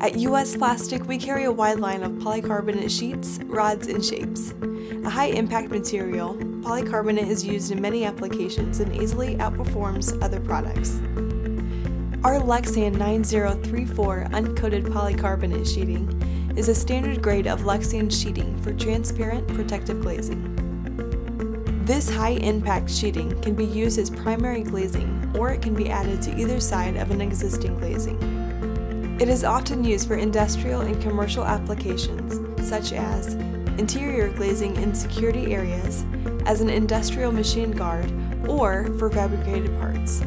At US Plastic, we carry a wide line of polycarbonate sheets, rods, and shapes. A high impact material, polycarbonate is used in many applications and easily outperforms other products. Our Lexan 9034 uncoated polycarbonate sheeting is a standard grade of Lexan sheeting for transparent protective glazing. This high-impact sheeting can be used as primary glazing or it can be added to either side of an existing glazing. It is often used for industrial and commercial applications, such as interior glazing in security areas, as an industrial machine guard, or for fabricated parts.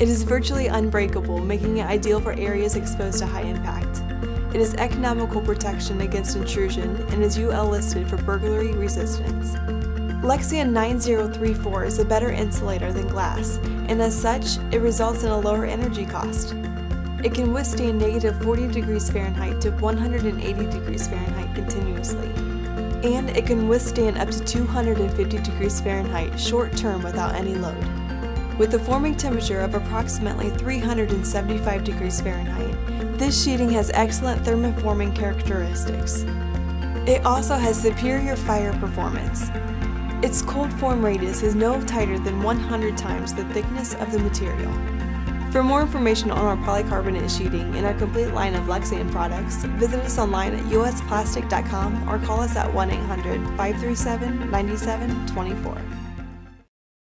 It is virtually unbreakable, making it ideal for areas exposed to high impact. It is economical protection against intrusion and is UL listed for burglary resistance. Lexan 9034 is a better insulator than glass, and as such, it results in a lower energy cost. It can withstand negative 40 degrees Fahrenheit to 180 degrees Fahrenheit continuously. And it can withstand up to 250 degrees Fahrenheit short term without any load. With a forming temperature of approximately 375 degrees Fahrenheit, this sheeting has excellent thermoforming characteristics. It also has superior fire performance. Its cold form radius is no tighter than 100 times the thickness of the material. For more information on our polycarbonate sheeting and our complete line of Lexan products, visit us online at usplastic.com or call us at 1 800 537 9724.